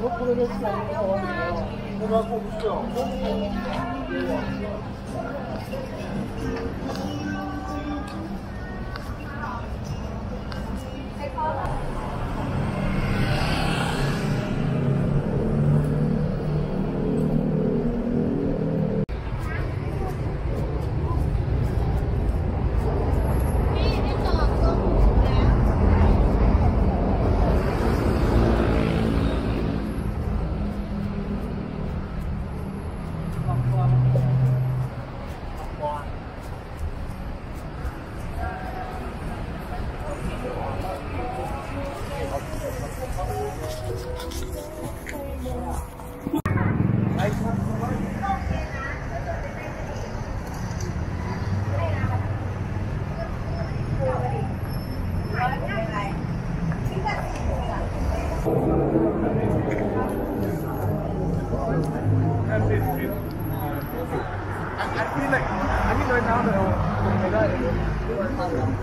그렇게 될수 없는 상황이에요. 내가 꼭 있어. I feel like I mean right now the oh